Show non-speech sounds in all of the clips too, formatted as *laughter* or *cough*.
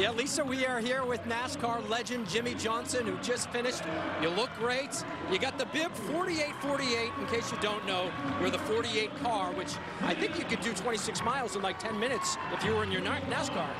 Yeah, Lisa, we are here with NASCAR legend Jimmie Johnson, who just finished. You look great. You got the bib 48-48. In case you don't know, you're the 48 car, which I think you could do 26 miles in like 10 minutes if you were in your NASCAR.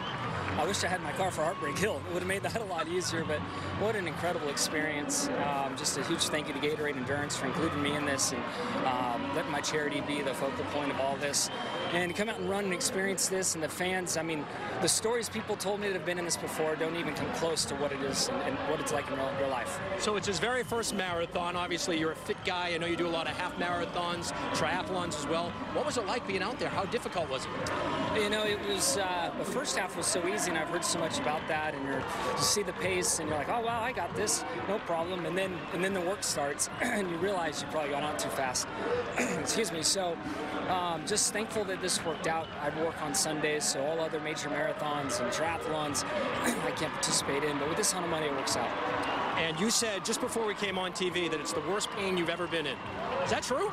I wish I had my car for Heartbreak Hill. It would have made that a lot easier, but what an incredible experience. Um, just a huge thank you to Gatorade Endurance for including me in this and um, letting my charity be the focal point of all this. And to come out and run and experience this and the fans, I mean, the stories people told me that have been in this before don't even come close to what it is and, and what it's like in real, real life. So it's his very first marathon. Obviously, you're a fit guy. I know you do a lot of half marathons, triathlons as well. What was it like being out there? How difficult was it? You know, it was, uh, the first half was so easy and I've heard so much about that and you see the pace and you're like, oh, wow, I got this, no problem. And then, and then the work starts *clears throat* and you realize you probably got on too fast. *clears throat* Excuse me. So um, just thankful that this worked out. I work on Sundays, so all other major marathons and triathlons *clears throat* I can't participate in, but with this on a Monday, it works out. And you said just before we came on TV that it's the worst pain you've ever been in. Is that true?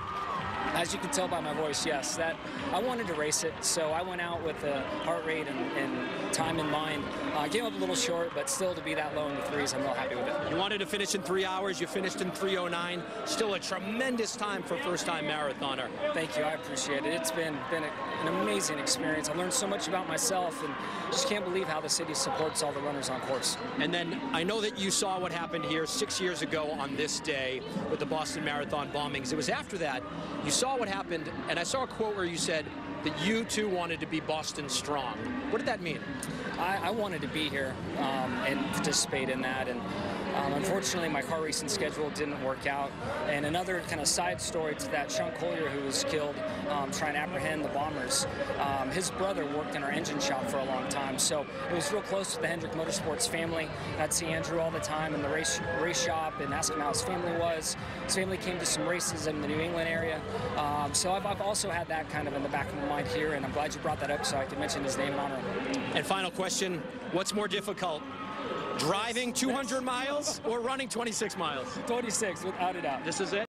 As you can tell by my voice, yes. That I wanted to race it, so I went out with the heart rate and, and time in mind. I uh, came up a little short, but still to be that low in the threes, I'm real happy with it. You wanted to finish in three hours. You finished in 3:09. Still a tremendous time for a first-time marathoner. Thank you. I appreciate it. It's been been a, an amazing experience. I learned so much about myself, and just can't believe how the city supports all the runners on course. And then I know that you saw what happened here six years ago on this day with the Boston Marathon bombings. It was after that you saw what happened, and I saw a quote where you said that you too wanted to be Boston strong. What did that mean? I, I wanted to be here um, and participate in that, and um, unfortunately, my car racing schedule didn't work out. And another kind of side story to that, Sean Collier, who was killed um, trying to apprehend the bombers, um, his brother worked in our engine shop for a long time. So it was real close to the Hendrick Motorsports family. I'd see Andrew all the time in the race, race shop and ask him how his family was. His family came to some races in the New England area. Um, so I've, I've also had that kind of in the back of my mind here, and I'm glad you brought that up so I could mention his name and honor. And final question, what's more difficult? Driving 200 miles or running 26 miles? 26, without a doubt. This is it?